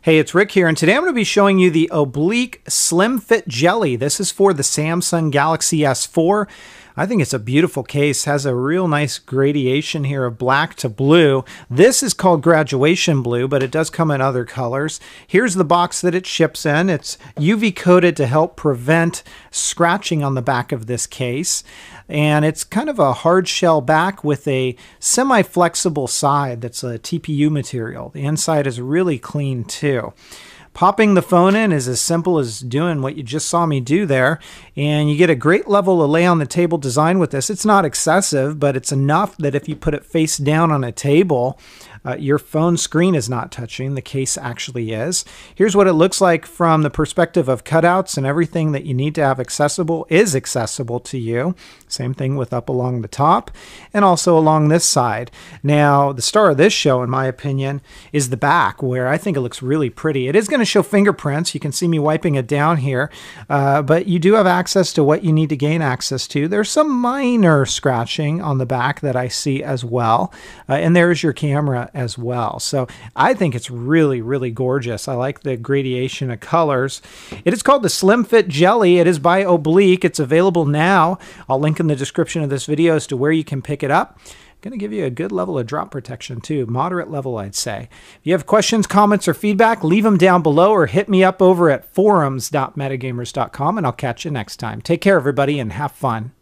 Hey, it's Rick here, and today I'm going to be showing you the Obliq Slim Fit Jelly. This is for the Samsung Galaxy S4. I think it's a beautiful case, has a real nice gradation here of black to blue. This is called graduation blue, but it does come in other colors. Here's the box that it ships in. It's UV coated to help prevent scratching on the back of this case. And it's kind of a hard shell back with a semi-flexible side that's a TPU material. The inside is really clean too. Popping the phone in is as simple as doing what you just saw me do there, and you get a great level of lay on the table design with this. It's not excessive, but it's enough that if you put it face down on a table, uh, your phone screen is not touching, the case actually is. Here's what it looks like from the perspective of cutouts and everything that you need to have accessible is accessible to you. Same thing with up along the top and also along this side. Now, the star of this show, in my opinion, is the back where I think it looks really pretty. It is going to show fingerprints. You can see me wiping it down here, uh, but you do have access to what you need to gain access to. There's some minor scratching on the back that I see as well. Uh, and there's your camera as well. So I think it's really, really gorgeous. I like the gradation of colors. It is called the Slim Fit Jelly. It is by Obliq. It's available now. I'll link in the description of this video as to where you can pick it up. Going to give you a good level of drop protection too, moderate level, I'd say. If you have questions, comments, or feedback, leave them down below or hit me up over at forums.metagamers.com and I'll catch you next time. Take care, everybody, and have fun.